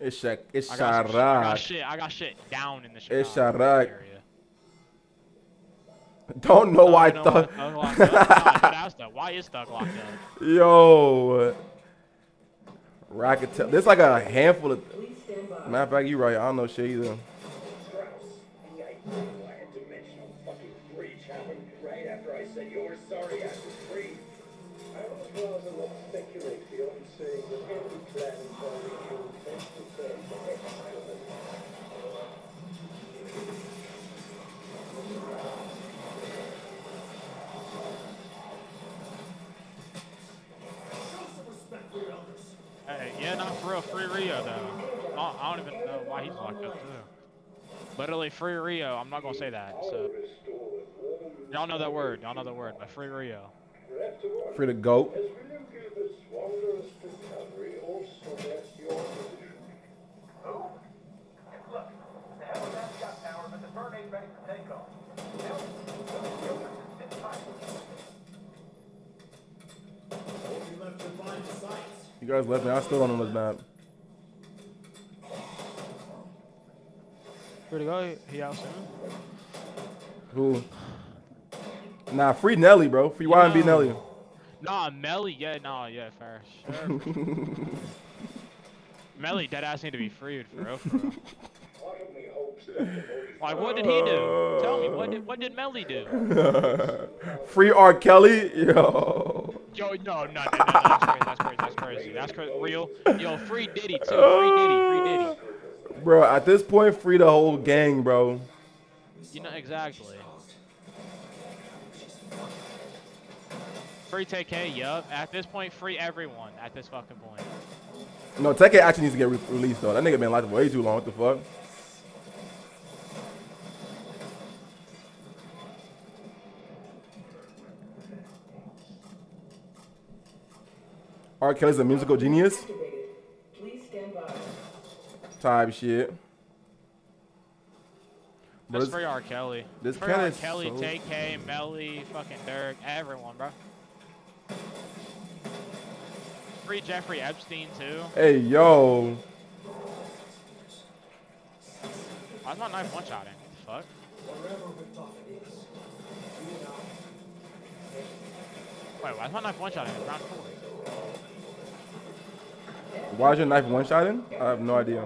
It's Shaq. It's I got, some shit, I got shit. I got shit down in the It's Chicago Chiraq. area. Don't know oh, why oh, I no, thought. Thug locked up. No, I could ask that. Why is Thug locked up? Yo. Rocket. T- there's like a handful of. Matter of fact, you right. I don't know shit either. Free Rio though. I don't even know why he's locked up too. Literally free Rio. I'm not gonna say that. So y'all know that word. Y'all know that word. But free Rio. Free to goat. The tight. You guys left me. I still don't know this map. Where'd he go? He out soon. Who? Nah, free Nelly, bro. Free YNW Yeah. Nelly. Nah, Melly. Yeah, nah, yeah, fair. Sure. Melly, dead ass need to be freed for real. For real. Part of me hopes that the voting Like, what did he do? Tell me, what did what did Melly do? free R. Kelly. Yo. Yo, no, no, no, no, that's crazy, that's crazy, that's crazy, that's crazy, real. Yo, free Diddy too, free Diddy, free Diddy. Bro, at this point, free the whole gang, bro. You know exactly. Free TK, yup. At this point, free everyone. At this fucking point. No, Tekke actually needs to get re- released though. That nigga been locked up way too long. What the fuck? R. Kelly's a musical genius Please stand by. Type shit. But That's free R. Kelly. this free R. Kelly, so- TK, Melly, fucking Durk, everyone, bro. Free Jeffrey Epstein too. Hey yo, Why's my knife one shotting? Fuck. Wait, why's my knife one shotting? It's round four. why is your knife one shotting? I have no idea.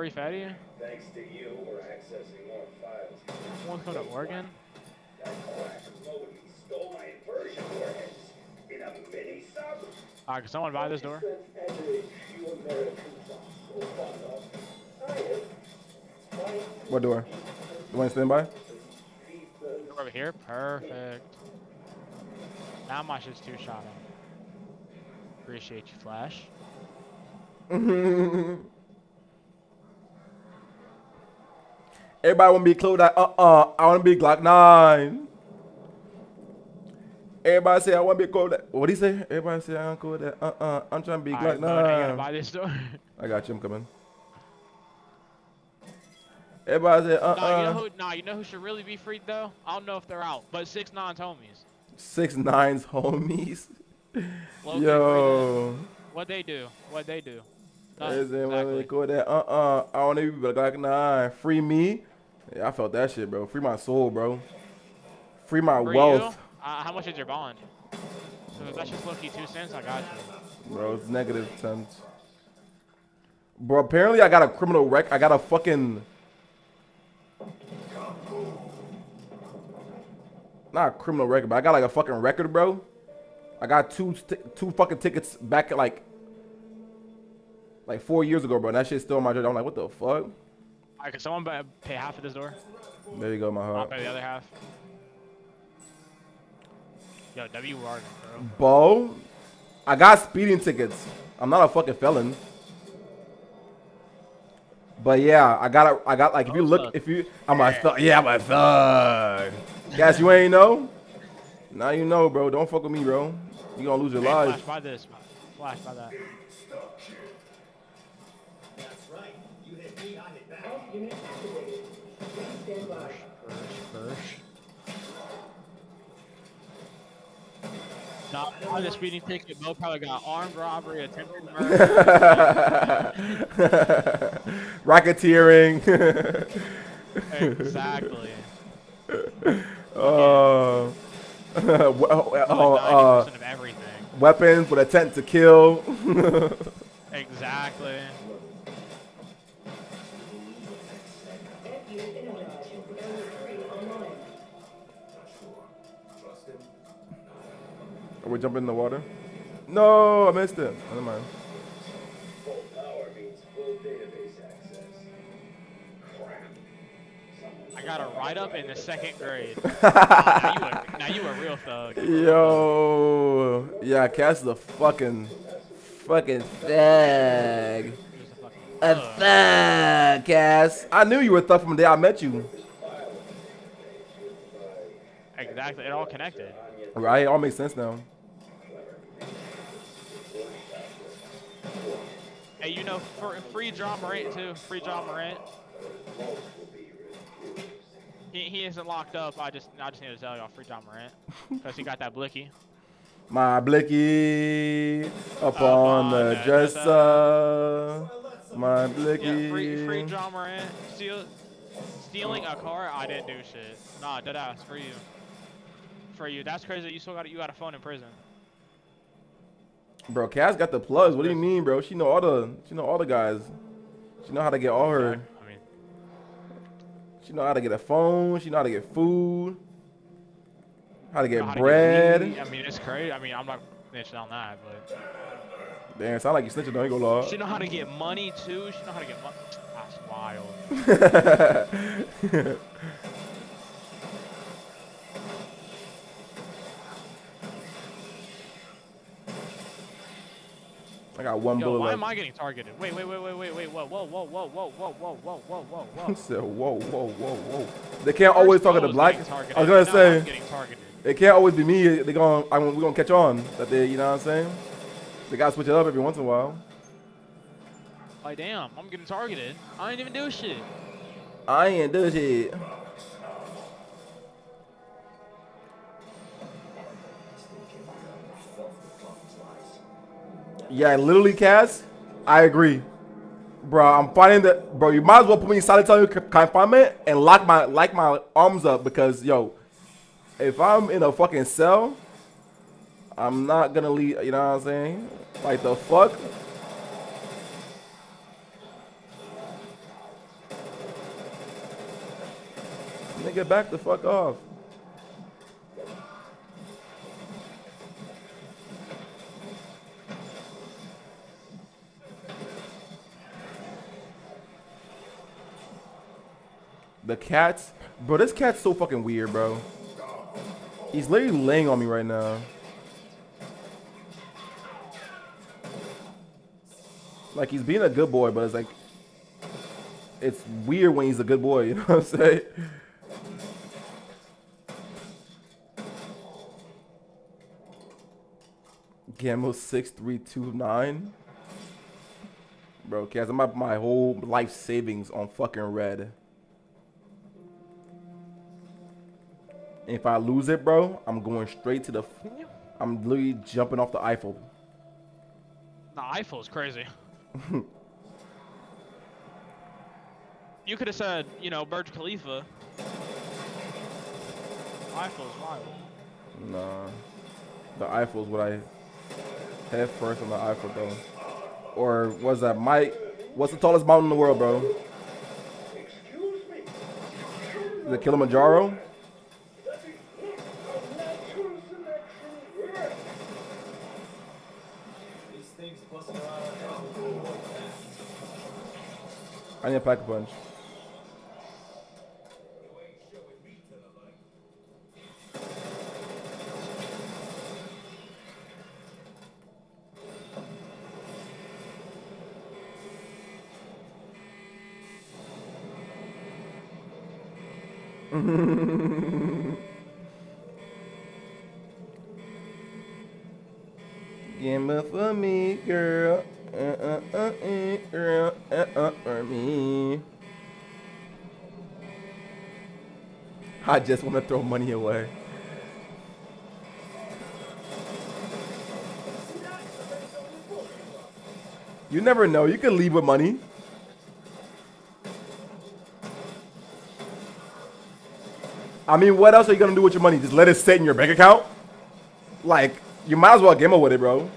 Free Fatty? Thanks to you, we're accessing more files. One's going to Oregon? That crack Moby stole my inversion warheads in a mini sub. Uh, can someone buy this door? You Americans are so. I am. What door? You want to stand by? Over here? Perfect. Now my shit's two shotting. Appreciate you, Flash. Everybody want to be close that uh uh. I want to be Glock nine. Everybody say I want to be cool. That what he say? Everybody say I'm cool with that. Uh uh. I'm trying to be Glock Alright, bro, now you gotta nine. buy this door. I got you. I'm coming. Everybody say uh nah, you know uh. who? Nah, you know who should really be freed though? I don't know if they're out, but six nines homies. Six nines homies. Yo. What they do? What they do? Nothing, say, "Well, exactly. cool that. Uh uh. I want to be Glock nine. Free me. Yeah, I felt that shit, bro. Free my soul, bro. Free my For wealth, you, uh, how much is your bond? So if that's just low key two cents, I got you. bro. It's negative cents. Bro, apparently I got a criminal rec. I got a fucking. Not a criminal record, but I got like a fucking record, bro. I got two two fucking tickets back at like like four years ago, bro. And that shit's still in my jersey. I'm like, what the fuck? Alright, can someone pay half of this door? There you go, my I'll heart. pay the other half. Yo, W Warden, bro. Bo, I got speeding tickets. I'm not a fucking felon. But yeah, I got a, I got like if you look if you I'm a thug. Yeah, I'm a thug. Guess you ain't know. Now you know, bro. Don't fuck with me, bro. You gonna lose your Hey, Flash, life. buy this. Flash, by that. That's right. You hit me, I hit back. All units activated. Please stand by. Nah, on the speeding ticket, Mo probably got armed robbery, attempted murder. Racketeering. exactly. uh, we- oh, Like oh, 90% uh, of everything. weapons with intent to kill. Exactly. Are we jumping in the water? No, I missed it. Never mind. Full power means full database access. I got a write up in the second grade. now, you a, now you a real thug. Yo, yeah, Cass is a fucking, fucking thug. A thug. thug, Cass. I knew you were a thug from the day I met you. Exactly. It all connected. Right? It all makes sense now. Hey, you know, for, free Ja Morant too. Free Ja Morant. He, he isn't locked up. I just I just need to tell y'all, free Ja Morant, because he got that blicky. My blicky upon oh, Upon the dresser. My blicky. Yeah, free free Ja Morant. Steal, stealing a car. I didn't do shit. Nah, dead ass for you. For you. That's crazy. You still got you got a phone in prison. Bro, Cass got the plugs. What do you mean, bro? She know all the she know all the guys. She know how to get all her. I mean, She know how to get a phone. She know how to get food. How to get how to bread. I mean, it's crazy. I mean, I'm not snitching on that, but Damn, sound like you snitching. Don't you go law. she know how to get money too. She know how to get money. That's wild. I got one Yo, bullet why left. am I getting targeted? Wait, wait, wait, wait, wait, wait. Whoa, whoa, whoa, whoa, whoa, whoa, whoa, whoa, whoa, whoa, whoa, whoa. whoa, whoa, whoa, whoa. They can't always talk to the black. Mo's getting targeted, I was gonna now say I'm getting targeted. it can't always be me. They going I mean, we're gonna catch on that they, you know what I'm saying? They gotta switch it up every once in a while. Like, damn, I'm getting targeted. I ain't even do shit. I ain't do shit. Yeah, literally, Cass. I agree, bro. I'm finding that, bro. You might as well put me in solitary confinement and lock my like my arms up because, yo, if I'm in a fucking cell, I'm not gonna leave. You know what I'm saying? Like the fuck. Nigga, back the fuck off. The cats, bro. This cat's so fucking weird, bro. He's literally laying on me right now. Like he's being a good boy, but it's like it's weird when he's a good boy. You know what I'm saying? Two nine. Bro, Kaz, I'm up my whole life savings on fucking red. If I lose it, bro, I'm going straight to the. f- I'm literally jumping off the Eiffel. The Eiffel's crazy. you could have said, you know, Burj Khalifa. Eiffel's wild. Nah, the Eiffel's what I head first on the Eiffel though. Or was that Mike? What's the tallest mountain in the world, bro? Excuse me. Is it Kilimanjaro? That's it. Look, a natural selection. Yes. These things busting around like that. I need a pack a punch. It for me, girl. I just want to throw money away. You never know. You could leave with money. I mean, what else are you going to do with your money? Just let it sit in your bank account? Like, you might as well gamble with it, bro.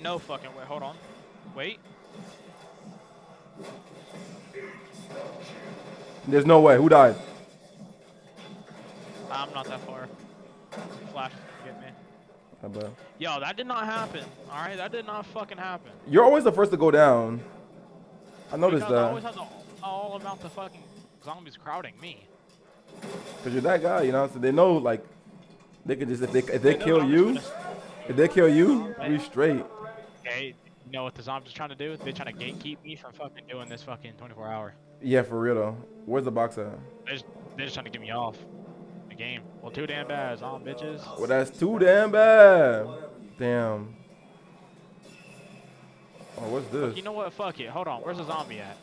Ain't no fucking way. Hold on. Wait. There's no way. Who died? I'm not that far. Flash get me. I bet. Yo, that did not happen. All right, that did not fucking happen. You're always the first to go down. I noticed because I always that. have the, all about the fucking zombies crowding me. Cause you're that guy, you know. So they know, like, they could just if they if they They kill you, if they kill you, we straight. Okay, you know what the zombies are trying to do? They're trying to gatekeep me from fucking doing this fucking 24 hour. Yeah, for real though. Where's the box at? They're just, they're just trying to get me off the game. Well, too damn bad, on bitches. Well, that's too damn bad. Damn. Oh, what's this? You know what? Fuck it. Hold on. Where's the zombie at?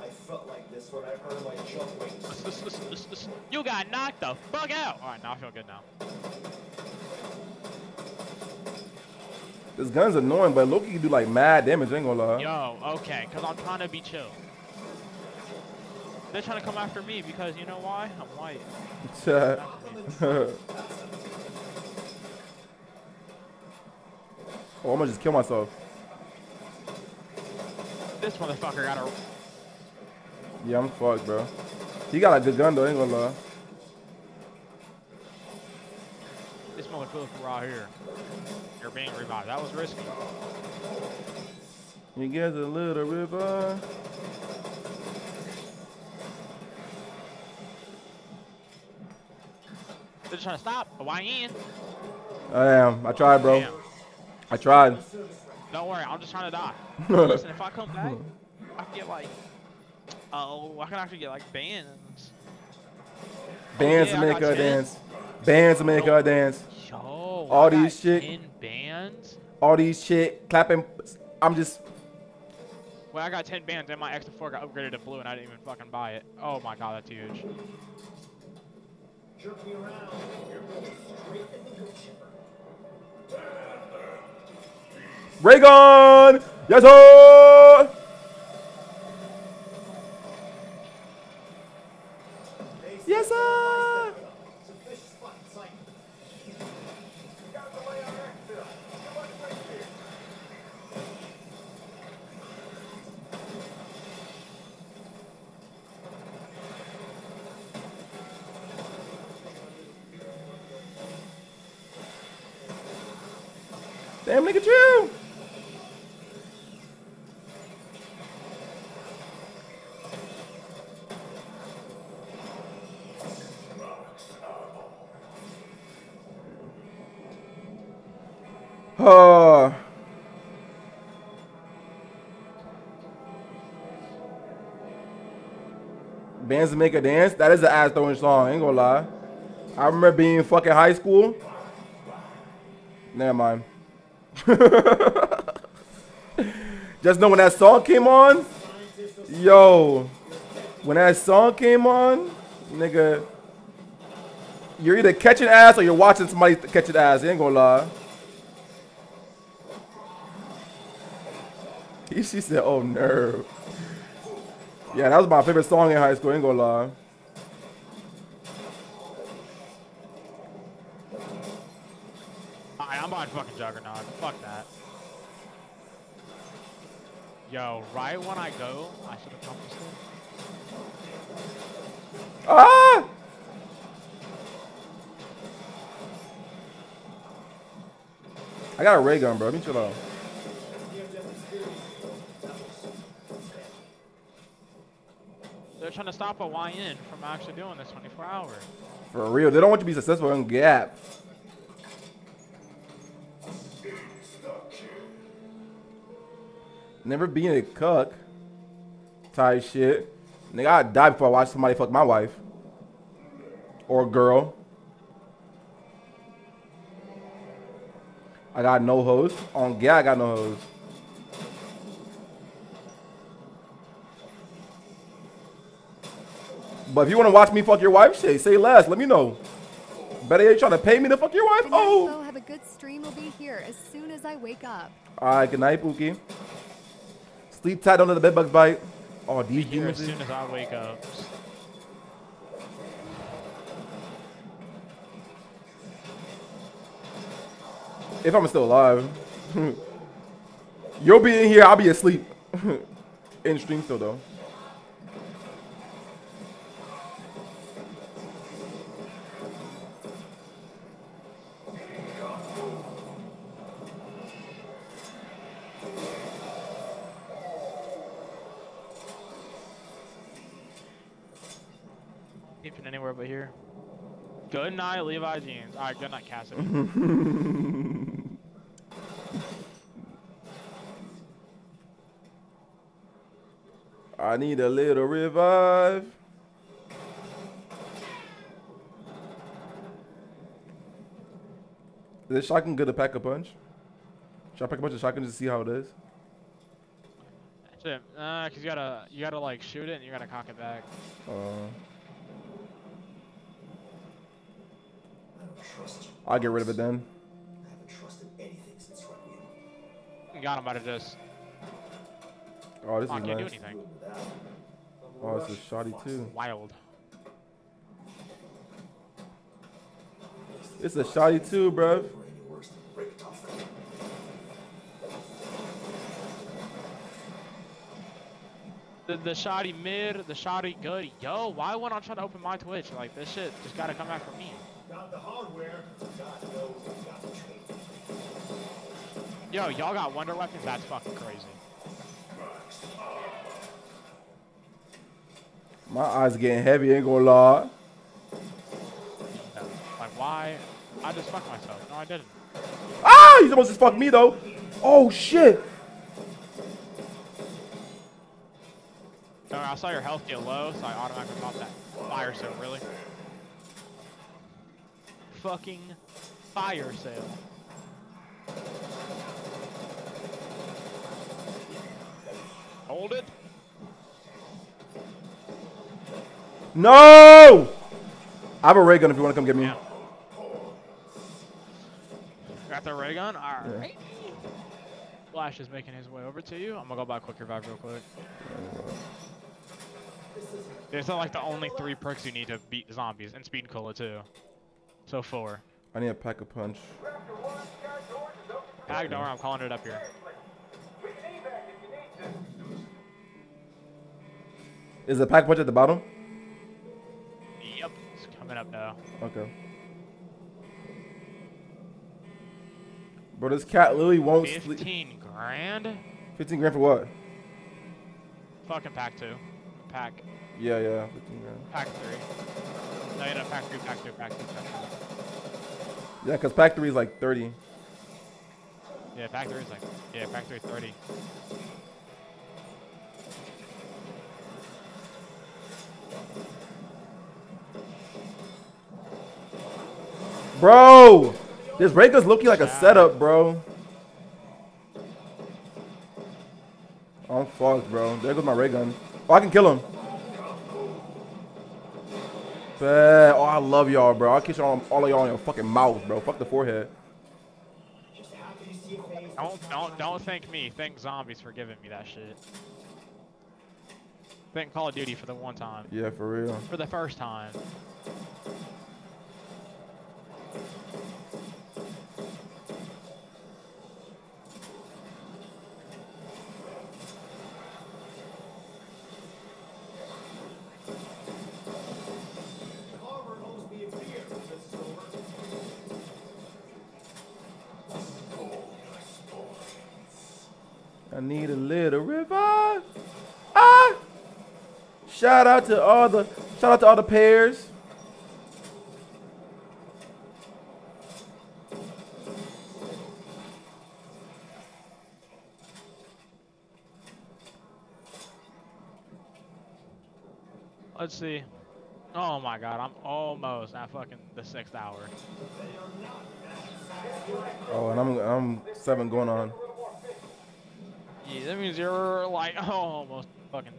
I felt like this when I heard my jump wings. You got knocked the fuck out. All right, now I feel good now. This gun's annoying, but Loki can do like mad damage. I ain't gonna lie. Yo, okay, cause I'm trying to be chill. They're trying to come after me because you know why? I'm white. oh, I'm gonna just kill myself. This motherfucker got a. Yeah, I'm fucked, bro. He got a good gun though. I ain't gonna lie. This motherfucker right here. You're being revived. That was risky. You get a little river. They're trying to stop. Hawaiian. I am. I tried, bro. Damn. I tried. Don't worry, I'm just trying to die. Listen, if I come back, I can get like. Oh, I can actually get like bands. Bands oh, yeah, to make her dance. Bands to make her dance. Yo, All these shit. 10 bands. All these shit clapping. I'm just. Well, I got 10 bands and my X4 got upgraded to blue and I didn't even fucking buy it. Oh my god, that's huge. Jerk me around. You're straight in the goat chipper. Ray! Yes, sir! Yes, sir! It's a fish spot in sight. Got the lay on exfil. Too much weight here. Damn, nigga, chill. Uh, bands to make a dance. That is an ass throwing song. Ain't gonna lie. I remember being in fucking high school. Never mind. Just know when that song came on, yo, when that song came on, nigga, you're either catching ass or you're watching somebody catching ass. Ain't gonna lie. He, she said, "Oh nerve." Yeah, that was my favorite song in high school. Ain't gonna lie. I'm buying fucking Jugger-Nog. Fuck that. Yo, right when I go, I should have compassed it. Ah! I got a ray gun, bro. Let me chill out. They're trying to stop a YN from actually doing this 24 hours. For real, they don't want you to be successful in Gap. Never being a cuck type shit. Nigga, I'd die before I watch somebody fuck my wife. Or girl. I got no hoes. On Gap, I got no hoes. But if you want to watch me fuck your wife, shit, say less. Let me know. Better yet, you trying to pay me to fuck your wife? Oh. Have a good stream will be here as soon as I wake up. All right, good night, Pookie. Sleep tight under the bed bugs bite. Oh, these Here as soon as I wake up. If I'm still alive. You'll be in here, I'll be asleep. in stream still, though. Good night, Levi jeans. All right, good night, Cassidy. I need a little revive. Is this shotgun good to pack a punch? Should I pack a bunch of shotguns to see how it is? Uh, cause you gotta, you gotta like shoot it and you gotta cock it back. Uh, I don't trust you. I'll get rid of it then. I haven't trusted anything since Requiem. You got him about of just. Oh, this Oh, is can't do nice. anything. Oh, this is shoddy too. Wild. It's a shoddy too, bruv. Or any worse than Richtofen. The, the shoddy mid, the shoddy good. Yo, why when I try to open my Twitch, like this shit just gotta come back for me. Got the hardware. God knows we got the training. Yo, y'all got wonder weapons? That's fucking crazy. My eyes getting heavy, ain't gonna lie. No. Like why? I just fucked myself. No, I didn't. Ah, you almost just fucked me though. Oh shit. No, I saw your health get low, so I automatically popped that fire sale. Really? Fucking fire sale. Hold it. No! I have a ray gun if you want to come get me. Yeah. Got the ray gun? Alright. Flash is making his way over to you. I'm gonna go buy quick revive real quick. It's not like the only three perks you need to beat zombies, and speed cola too. So four. I need a pack a punch. Raptor 1, Sky George is open for Ag, don't worry, I'm calling it up here. We can evac if you need to. Is the pack punch at the bottom? Yep, it's coming up now. Okay. Bro, this cat literally won't sleep. 15 grand? 15 grand for what? Fucking pack two. Pack. Yeah, yeah, 15 grand. Pack three. No, you know, pack three, pack two, pack two, pack two. Yeah, because 3 is like 30. Yeah, pack three is like, yeah, pack three 30. Bro! This ray gun's looking like a setup, bro. I'm fucked, bro. There goes my ray gun. Oh, I can kill him. Oh, I love y'all, bro. I'll kiss all, all of y'all in your fucking mouth, bro. Fuck the forehead. Just happy to see a face. Don't, don't, don't thank me. Thank zombies for giving me that shit. Thank Call of Duty for the one time. Yeah, for real. For the first time. Shout out to all the shout out to all the pairs. Let's see. Oh my god, I'm almost at fucking the sixth hour. Oh, and I'm I'm seven going on. Yeah, that means you're like oh, almost fucking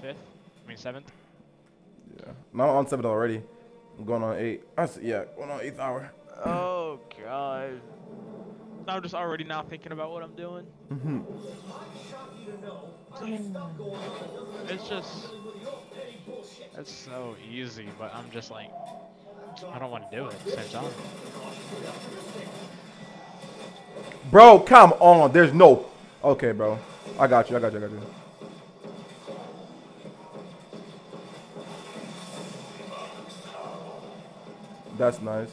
fifth. I mean seventh. Yeah. No, I'm on seven already. I'm going on eight. I s- yeah, going on eighth hour. Oh god. I'm just already now thinking about what I'm doing. hmm It's just it's so easy, but I'm just like I don't want to do it at the same time. Bro, come on. There's no. Okay, bro. I got you. I got you. I got you. That's nice.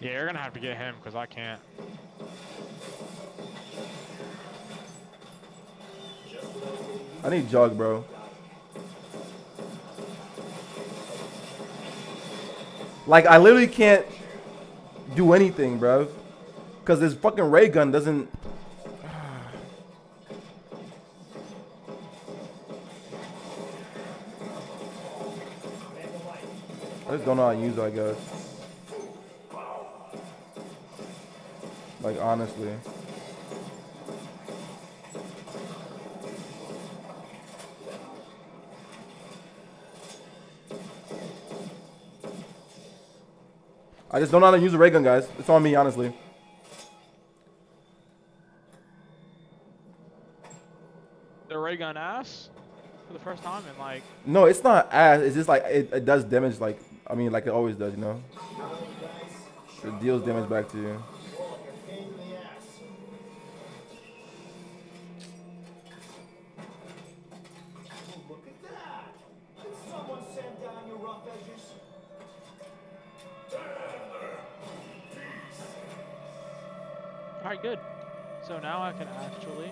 Yeah, you're gonna have to get him because I can't. I need jug, bro. Like I literally can't do anything, bro. Cause this fucking ray gun doesn't. Just don't know how to use it, I guess. Like honestly. I just don't know how to use a ray gun, guys. It's on me, honestly. The ray gun ass for the first time in like No, it's not ass. It's just like it, it does damage. Like I mean, like it always does. You know, it deals damage back to you. Alright, good. So now I can actually.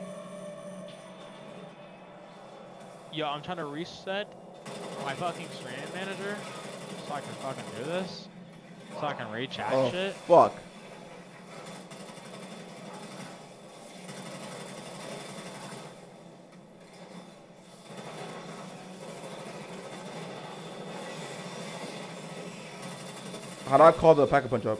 Yo, I'm trying to reset my fucking strand manager so I can fucking do this. So I can re-chat Oh shit. fuck. How do I call the pack a punch up?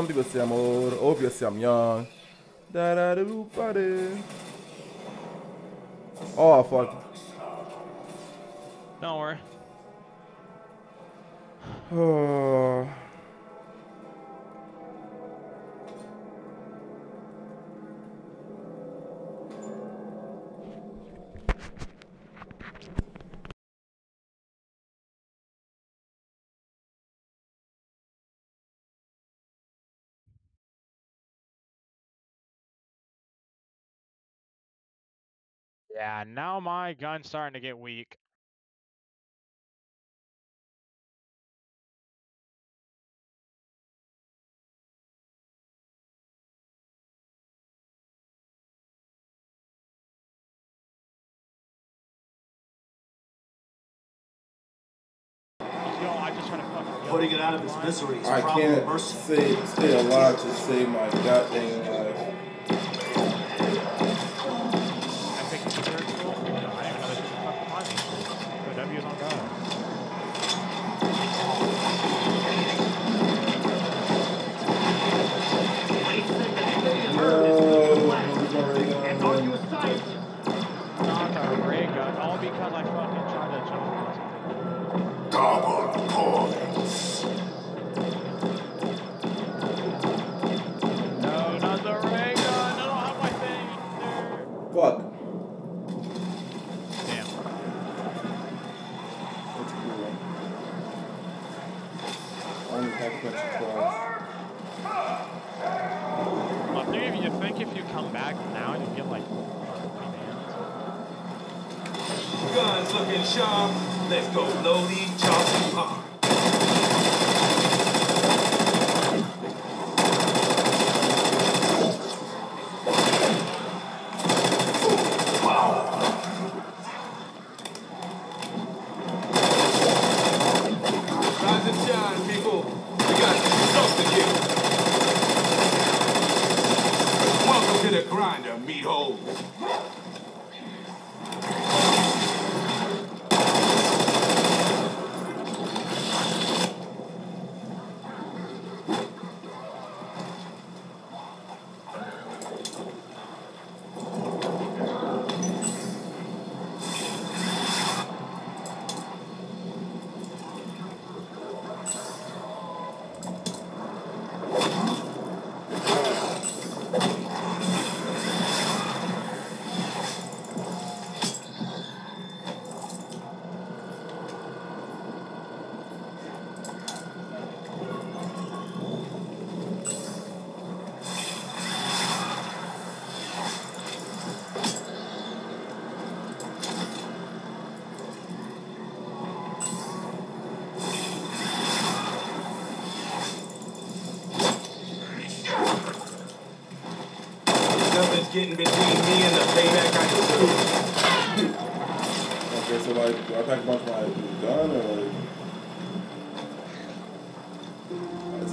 Some people say I'm old, obviously I'm young. Da da da doo ba. Oh fuck. Don't worry. Oh. Yeah, now my gun's starting to get weak. Yo, I just trying to fucking go Putting it out of through its misery I can't stay stay alive to save my goddamn life. Because I fucking tried to jump. Double points. Guns looking sharp. Let's go blow these chops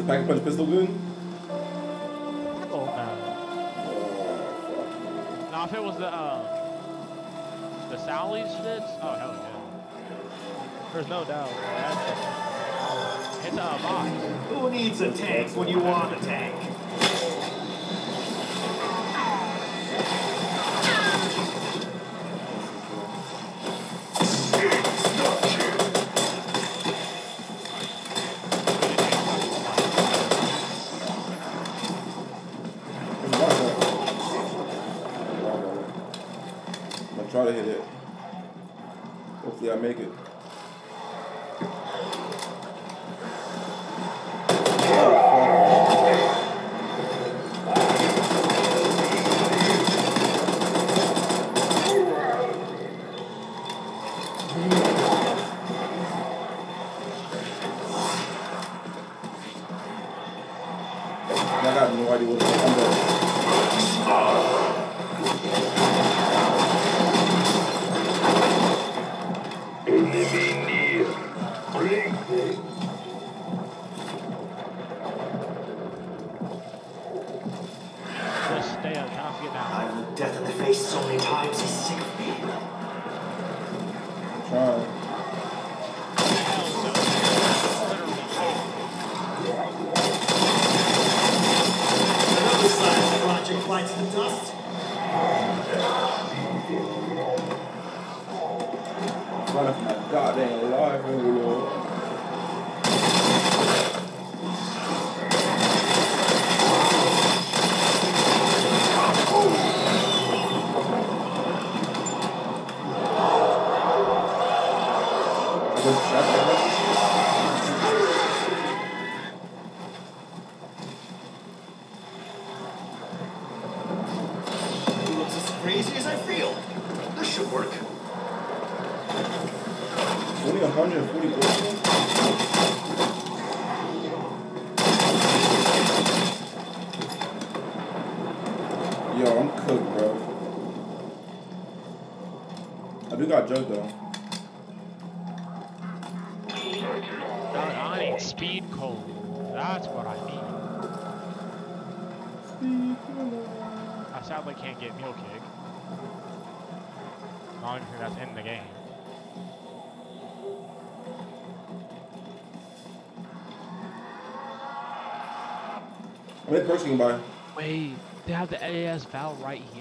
Pack Punch Pistol Goon? Oh, no. Nah, if it was the, uh, the Sally's shits, oh, hell yeah. There's no doubt. It's a box. Who needs a tank when you want a tank? asking. Wait, they have the AAS Val right here.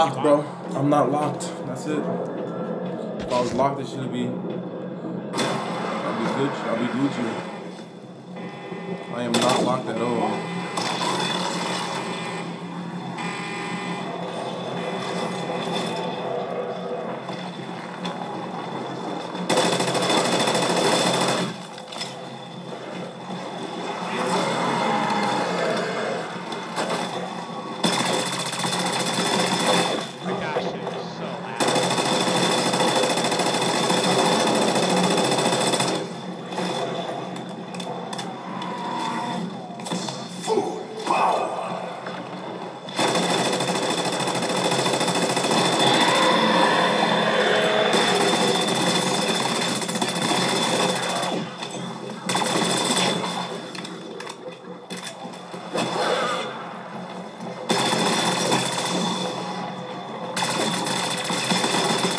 Locked, bro. I'm not locked. That's it. If I was locked, it should be. I'll be good. I'll be Gucci. I am not locked at all. My gosh, it was so loud.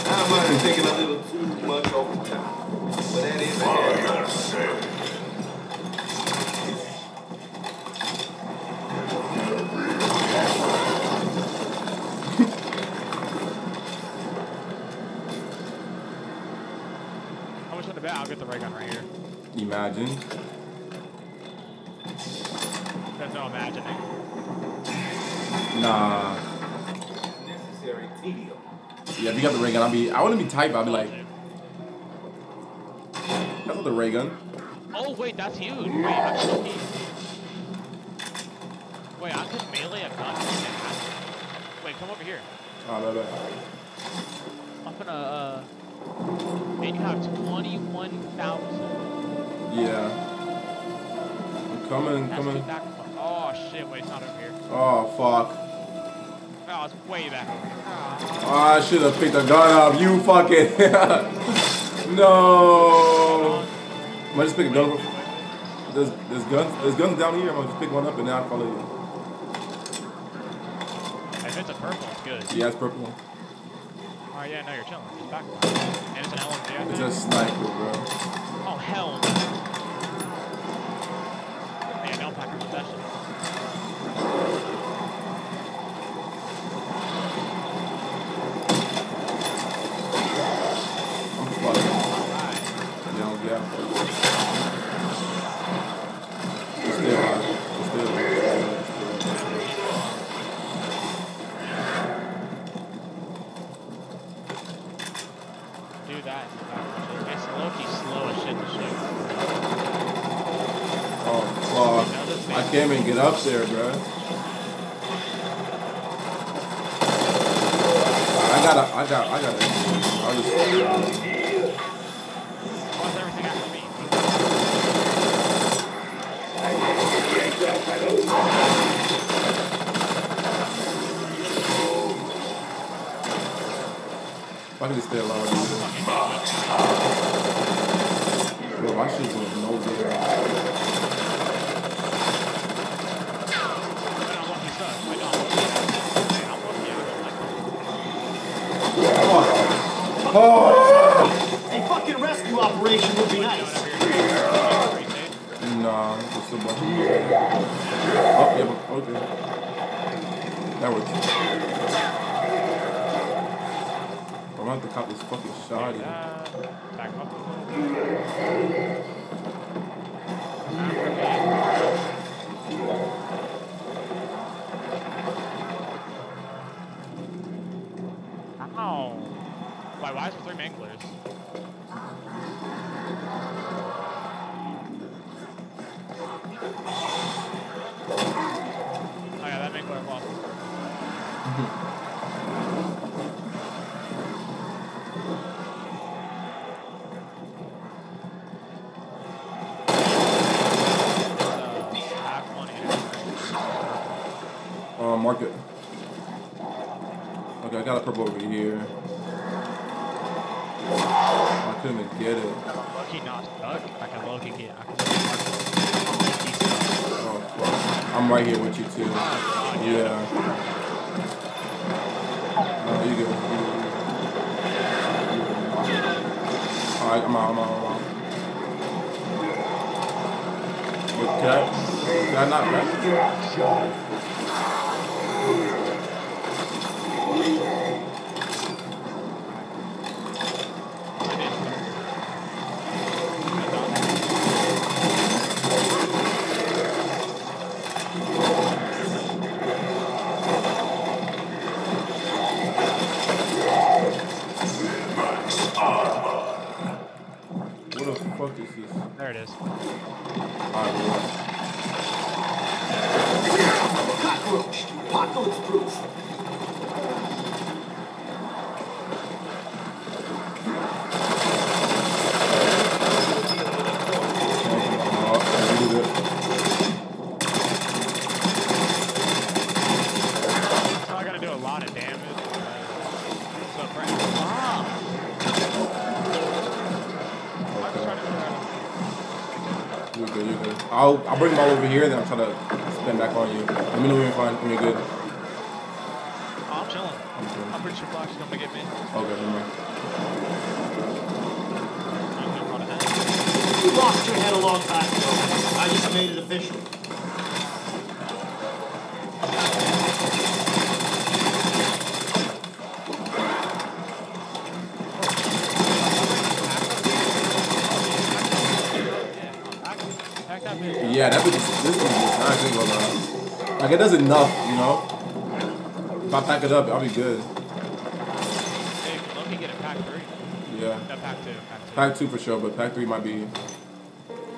I might have taken a little too much over time. But that is a habit. How much on the bet? I'll get the ray gun right here. Imagine. There's no imagining. Nah. Necessary tedium. Yeah, if you got the ray gun, I'll be. I wouldn't be tight, but I'll be like, that's not the ray gun. Oh wait, that's huge. Wait, deep. Wait, I can melee a gun. Wait, come over here. Oh, no, no. I'm gonna uh. Man, you have twenty-one thousand. Yeah. I'm coming, That's coming. Oh shit, wait, it's not over here. Oh fuck. Oh, it's way back. Oh, I should have picked a gun up, you fucking No I might just pick a gun up. There's, there's guns there's guns down here, I'm gonna just pick one up and then I'll follow you. If it's a purple, it's good. Yeah, it's purple. Oh yeah, no, you're chilling. It's back. And it's an LMG. It's a sniper, bro. Oh hell no. there, bro. Rod the cop is fucking shoddy. Back up. Ow! Why, why is there three manglers? up over here. I couldn't get it. I'm lucky not stuck. I can get. Oh, fuck. I'm right here with you, too. Yeah. No, you good. You good. Alright, I'm out, I'm out, I'm out. Can I, can I not rest? Lost your head a long time ago. I just made it official. Yeah, that bitch just, this one just, not good, gonna lie. Like, it does enough, you know? If I pack it up, I'll be good. Hey, let me get a pack three. Yeah. No, pack two. Pack two. pack two for sure, but pack three might be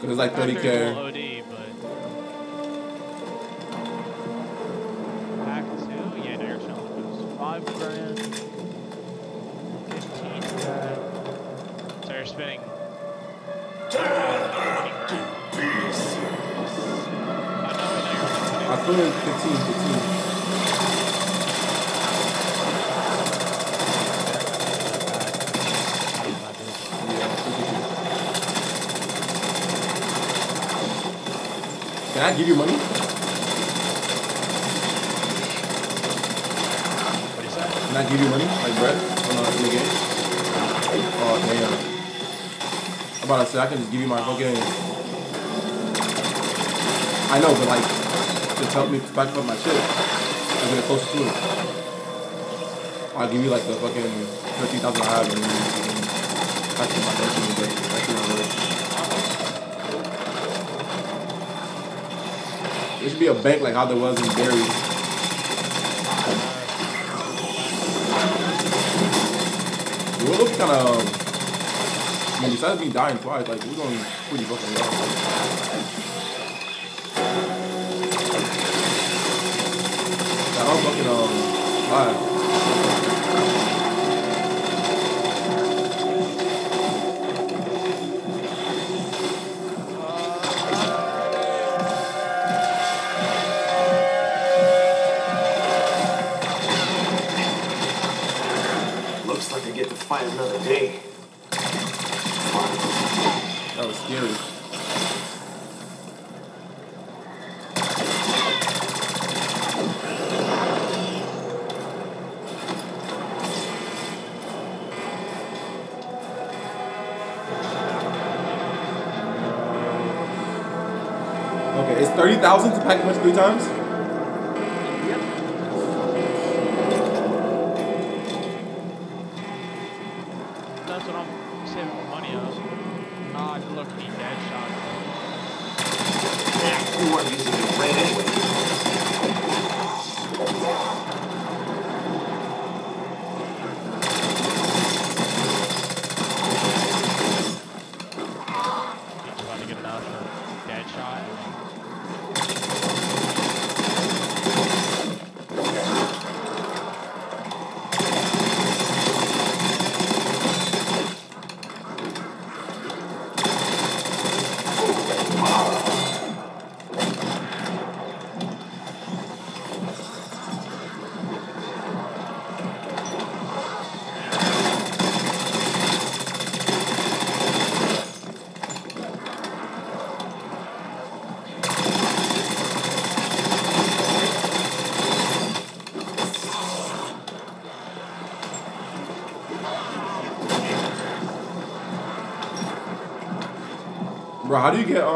it it's like 30K. I can just give you my fucking. I know, but like, just help me back up my shit. I get it closer to it. I'll give you like the fucking thirteen thousand I have, and then back to my but that's not work. Should be a bank like how there was in Barry. It would look kind of. I mean, besides me dying twice, like we're going pretty fucking well. Yeah, I'm fucking um live. 30,000 to pack lunch three times?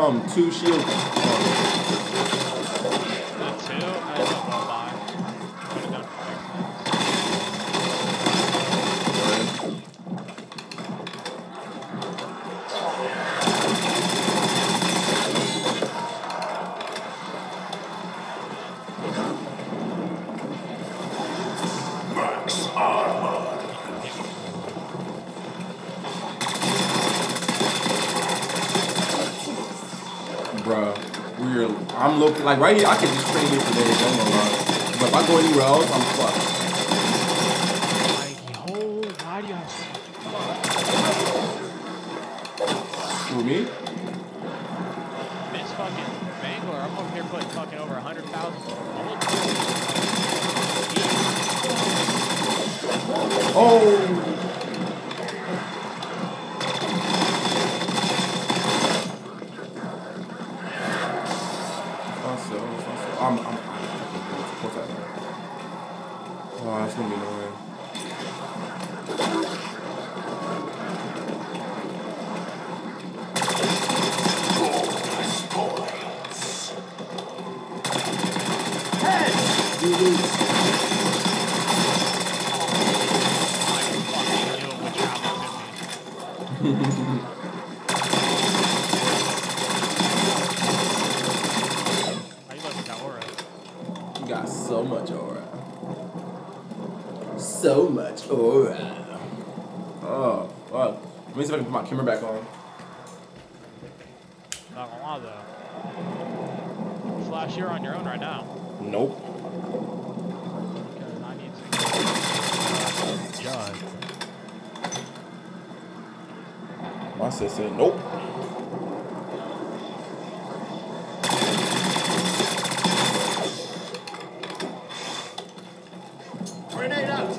Um two shields? Like right here. I could just train here for days. Don't gonna. But if I go anywhere else, I'm fucked. Like, yo, why do you have so much Who me? Miss fucking Mangler, I'm over here putting fucking over a hundred thousand. Oh. Fácil, fácil. I'm, I'm, what's that? Oh, that's gonna be annoying. fucking knew which happened to me. How you looking at aura? You got so much aura. So much aura. Oh, fuck. Let me see if I can put my camera back on. Not gonna lie though. Flash, you're on your own right now. Nope. Because I need to judge. My sis said nope. Grenade out!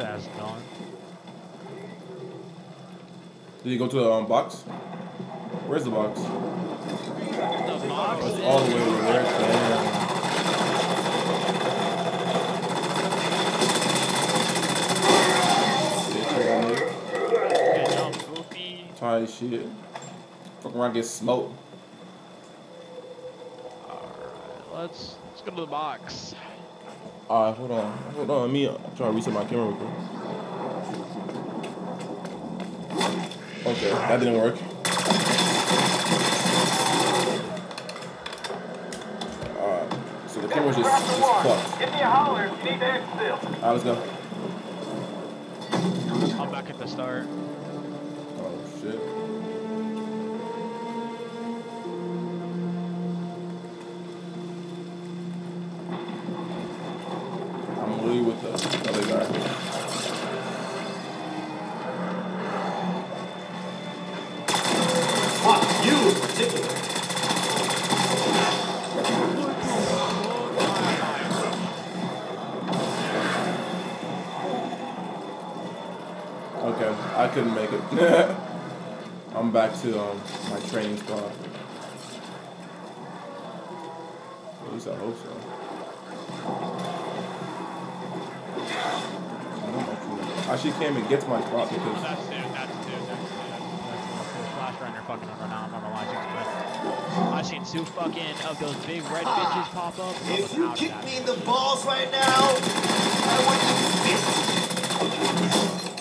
ass done. Did you go to the um, box? Where's the box? The box It's all the way over there. Damn. Tight shit. Fuck around, get smoked. Alright, Let's let's go to the box. Alright, hold on. Hold on. Me, I'm trying to reset my camera real quick. Okay, that didn't work. Alright, so the camera's just, just fucked. Give me a holler if you need to exfil. Alright, let's go. I'm back at the start. To um, my training squad. At least I hope so. I don't actually- I actually can't even get to my spot because That's two. That's two. That's two. Flash runner fucking over now. I'm not gonna lie to you, but I seen two fucking of those big red bitches pop up. If you kick me in the balls right now, I want you to spit.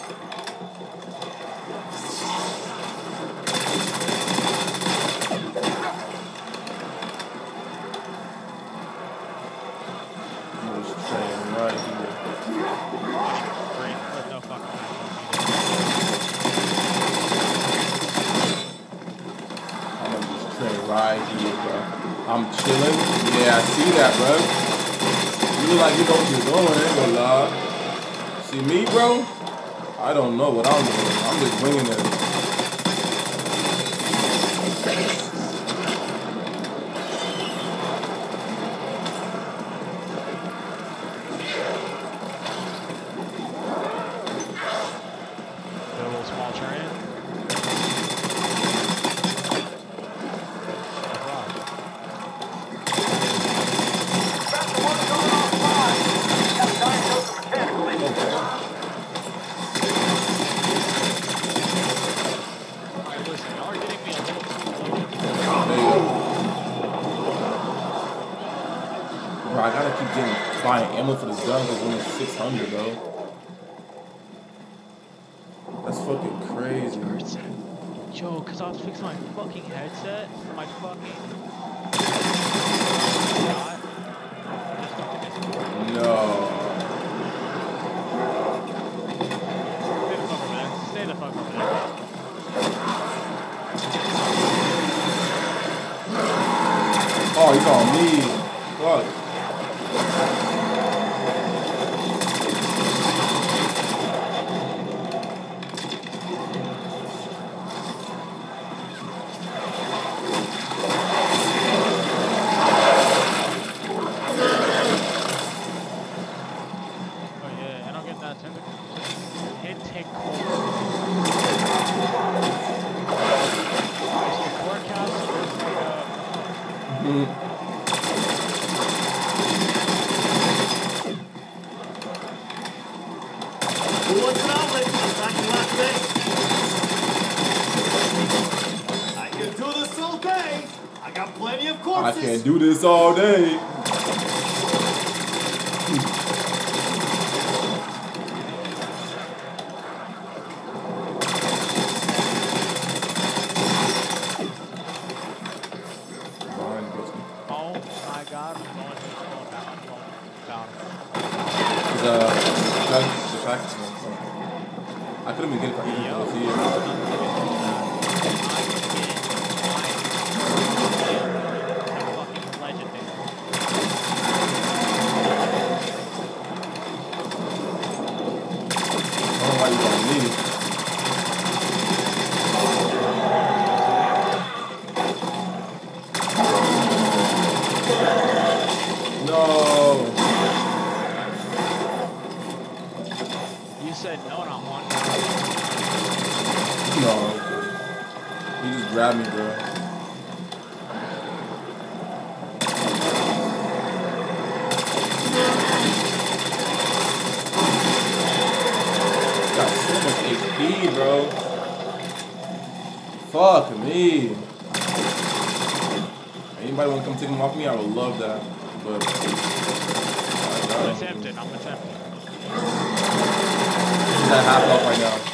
half health right now.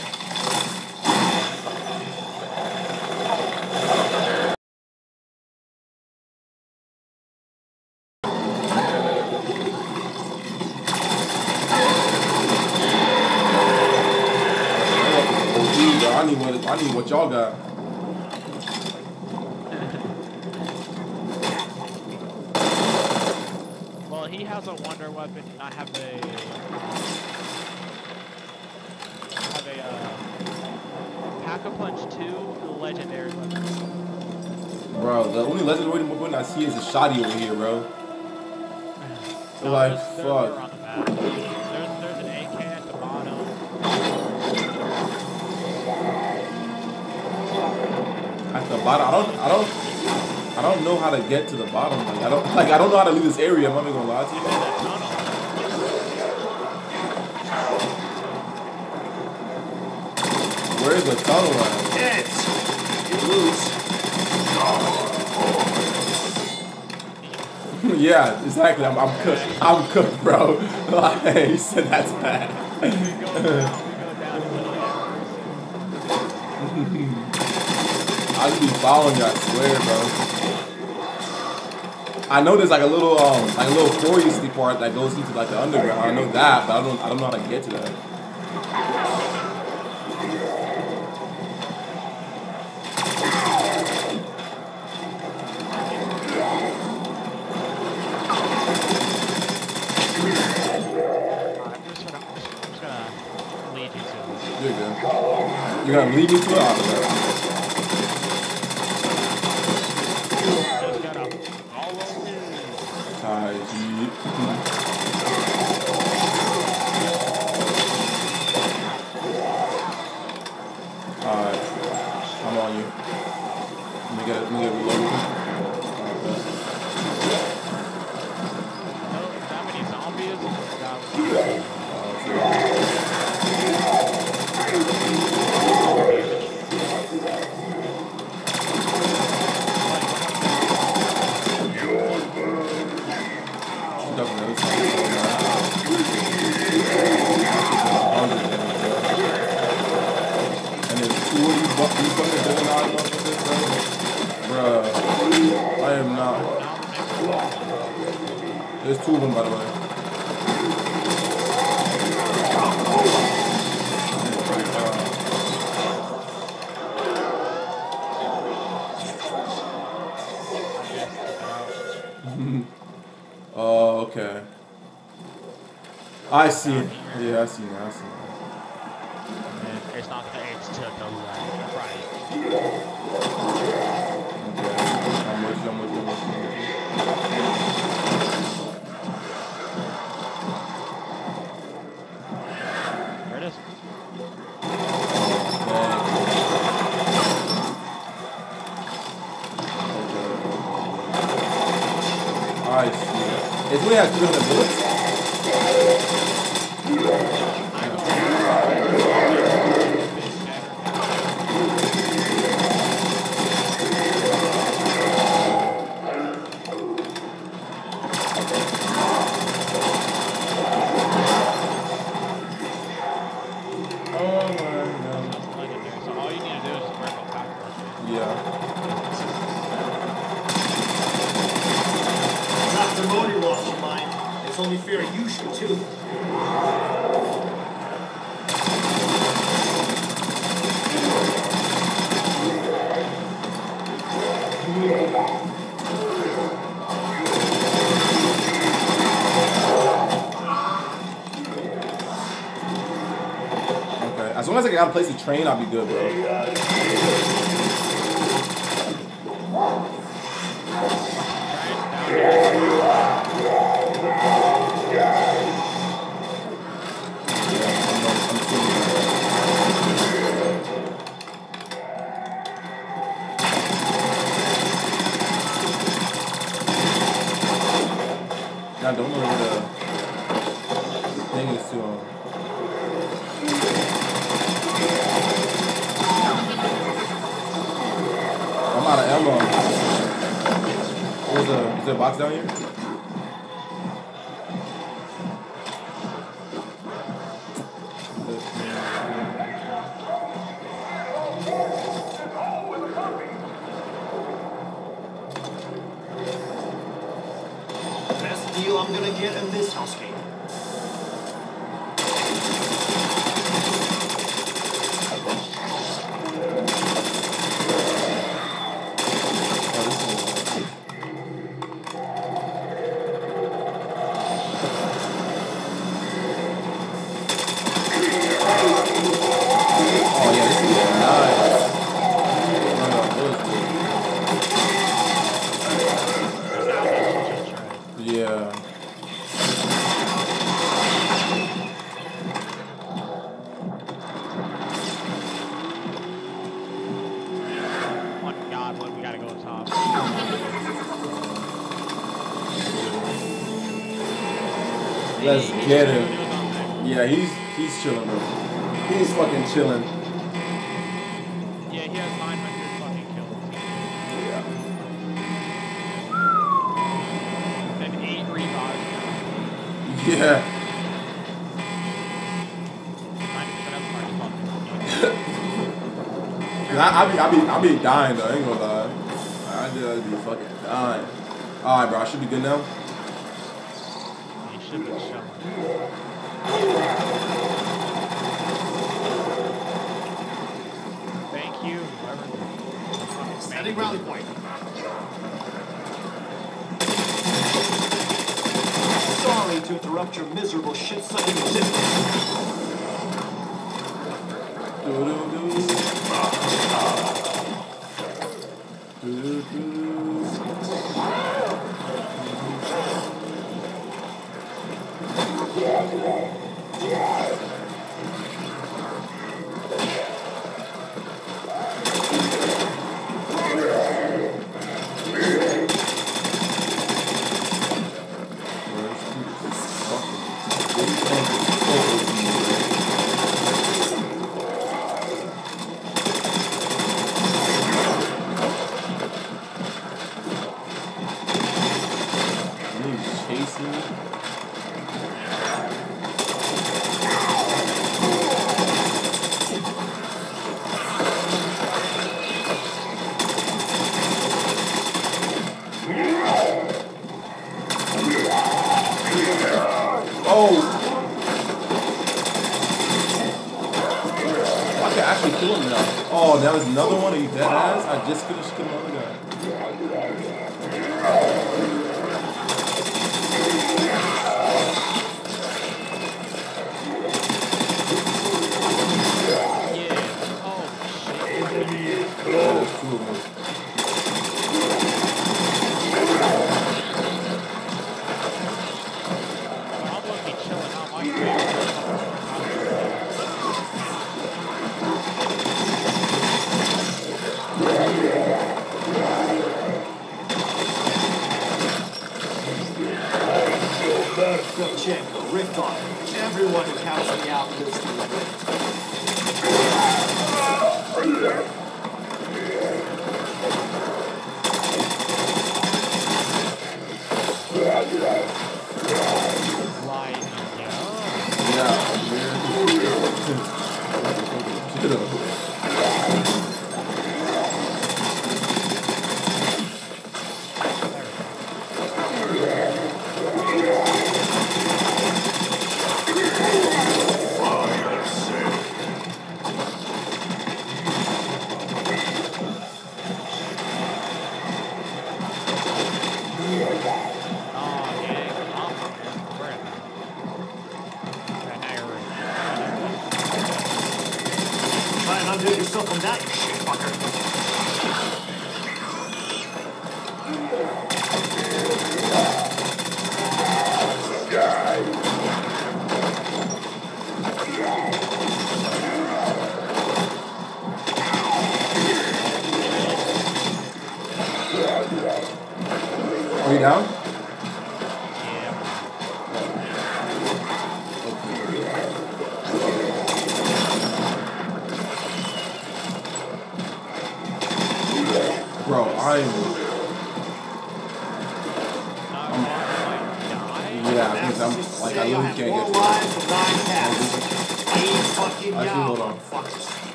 fuck. There's, there's an AK at the bottom. At the bottom, I don't, I don't, I don't know how to get to the bottom. Like I don't, like I don't know how to leave this area. I'm not even gonna lie to you. Where's the tunnel at? yeah, exactly. I'm, I'm cooked. I'm cooked, bro. Like, he said that's bad. I'll be following you, I swear, bro. I know there's like a little, um, like a little four part that goes into like the underground. I know that, but I don't, I don't know how to get to that. beautiful see it. got a place to train, I'll be good, bro. I don't know where the thing is to him. lot of elbow. There's a, is there a box down here? Best deal I'm gonna get in this house game.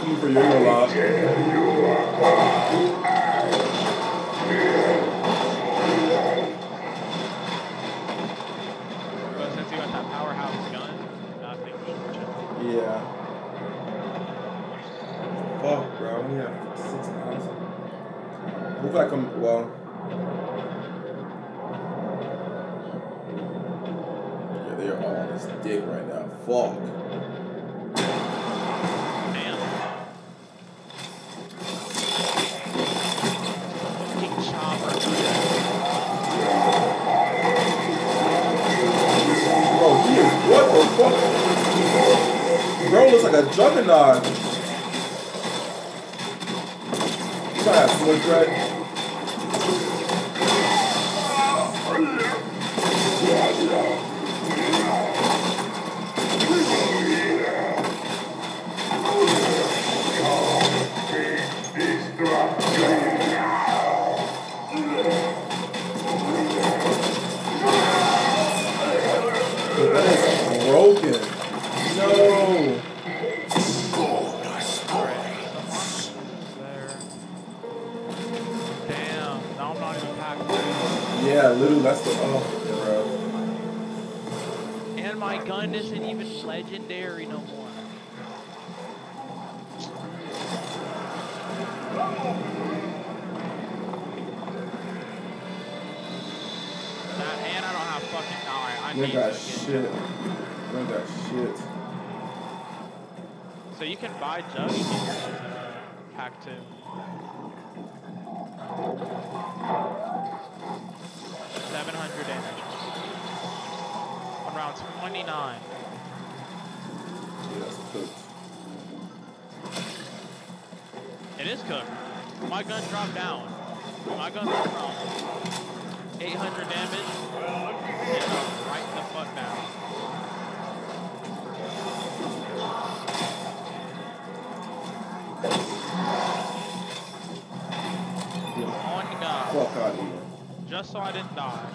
They for you. You a You got shit. You got shit. So you can buy Jug in uh, pack two. Seven hundred damage. On round twenty-nine. Yeah, that's cooked. It is cooked. My gun dropped down. My gun went from 800 damage. Dropped the fuck. Out of here. Just so I didn't die.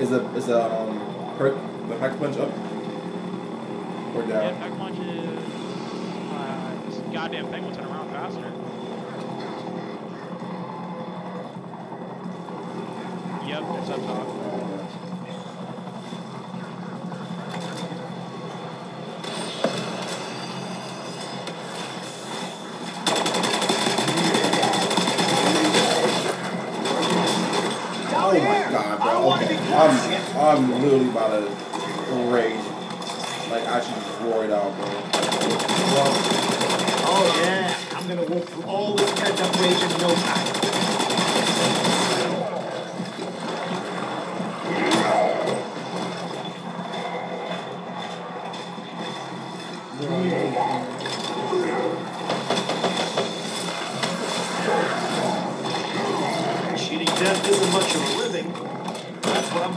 Is the is the um perk the pack punch up or Yeah, down? pack punch is. Uh, this goddamn thing will turn around faster. Yep, it's up top. Oh my god, bro. Okay, I'm I'm literally about to rage. Like I should just roar it out, bro. Oh yeah, I'm gonna work through all this pent up rage in no time. Death isn't much of a living. That's what I'm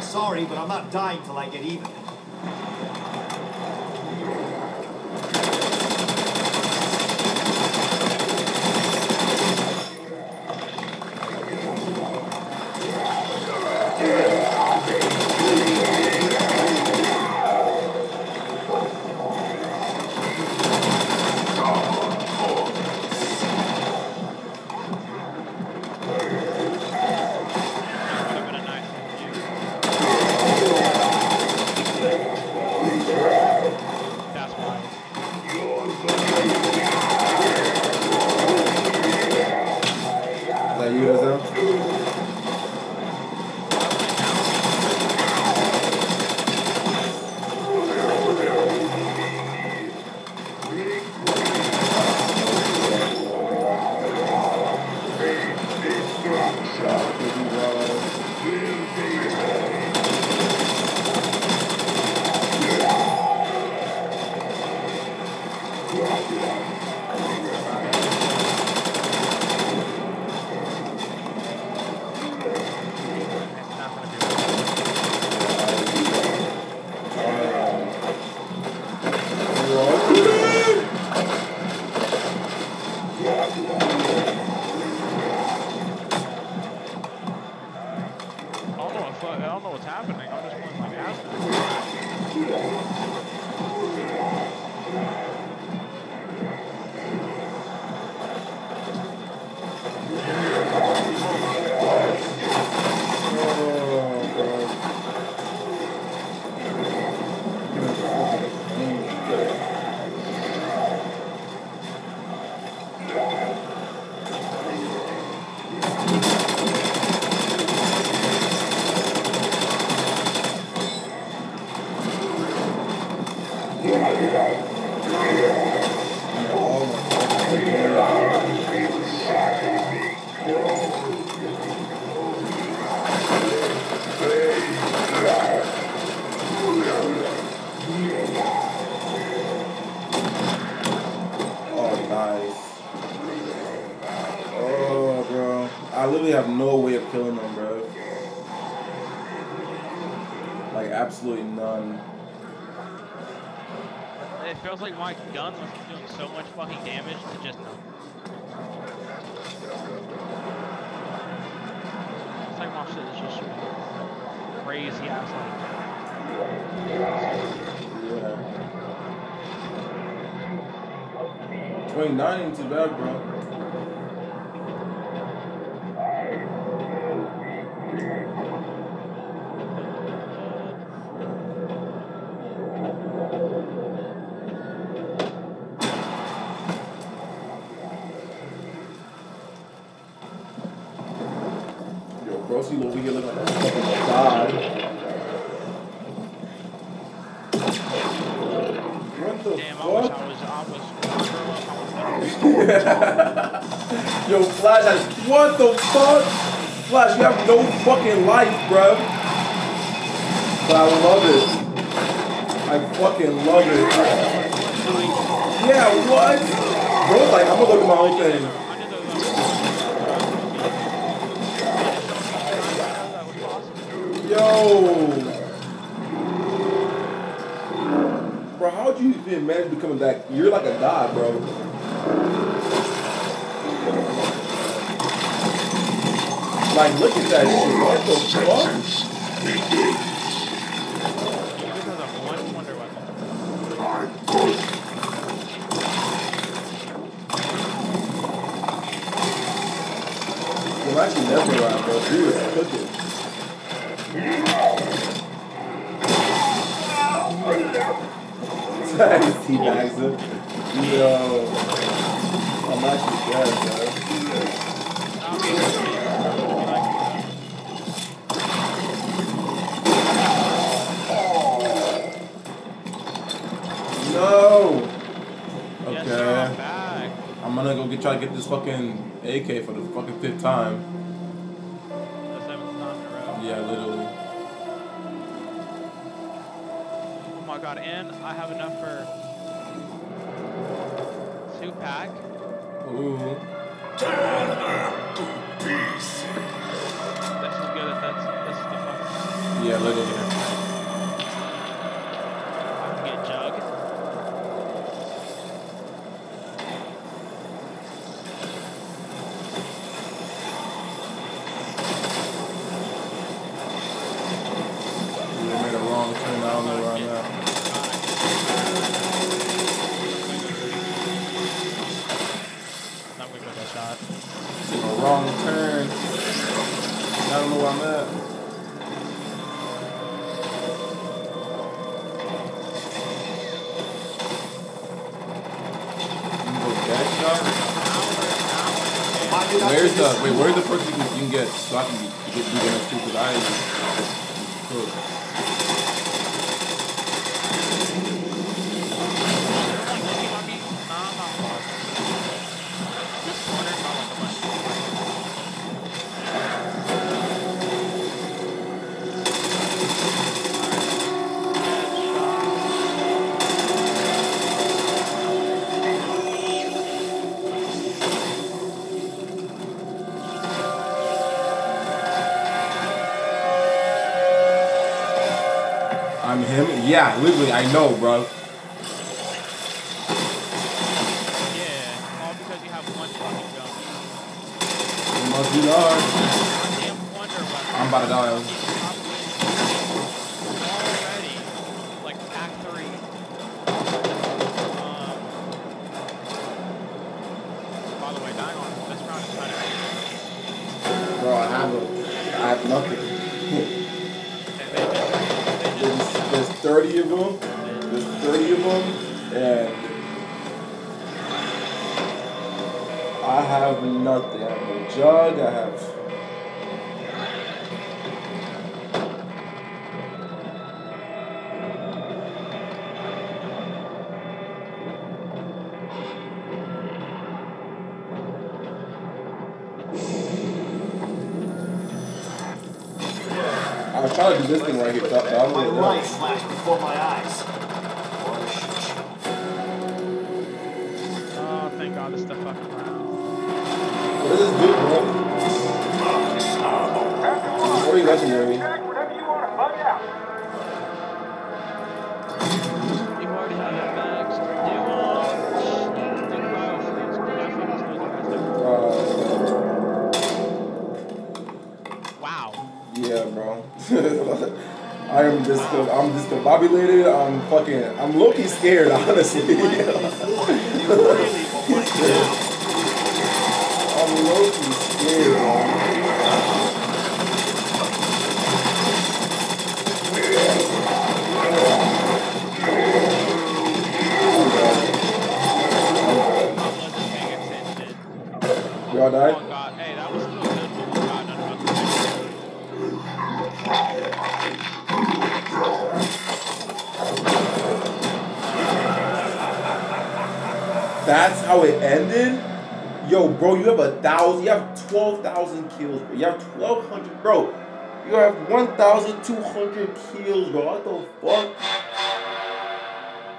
Sorry, but I'm not dying till I get even. 29 ain't too bad, bro. Yo, bro, see over here looking like a fucking god. What the Damn, I wish fuck? I was, I was, when I grew up, I was Yo, Flash, has, what the fuck? Flash, you have no fucking life, bro. But I love it. I fucking love it. Yeah, what? Bro's like, I'm gonna look at my own thing. Yo. Bro, how'd you even manage to becoming that? You're like a god, bro. Like, look at that shit. What the fuck? wonder. I'm actually never around, bro. Dude is cooking. he bags it. Yo. I'm actually dead, bro. No. Yes, sir, I'm Okay. back. I'm gonna go get try to get this fucking AK for the fucking fifth time. The seventh time in a row. Yeah, literally. Oh my god, and I have enough for two pack. Ooh. This is good. That's this is the fucking. Yeah, literally. I can get jug. We made a wrong turn. I don't know where I'm at. Not gonna get that shot. Took a wrong turn. I don't know where I'm at. You can go back shot? Where's the wait? Where's the person you can, you can get so I can be, get do the next two? Cause I cook. I'm him. Yeah, literally, I know, bro. Yeah, all because you have one fucking gun. You must be hard. Damn wonder weapon. I'm about to die. Probably have nothing. They, they just, they There's, just, there's 30 of them. There's 30 and I have nothing. I have no jug. I have. I was trying to do this thing right here, but I don't My life flashed before my eyes. Fucking, I'm low-key scared, honestly. 1,000 kills, bro. You have 1,200, bro. You have 1,200 kills, bro. What the fuck?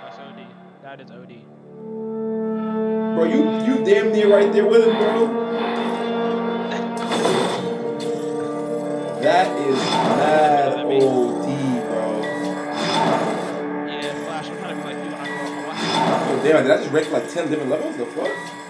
That's OD. That is OD. Bro, you, you damn near right there with him, bro. that is mad OD, bro. Yeah, Flash, I'm kind of like you when I go on Oh, Damn, did I just rank like 10 different levels? The fuck?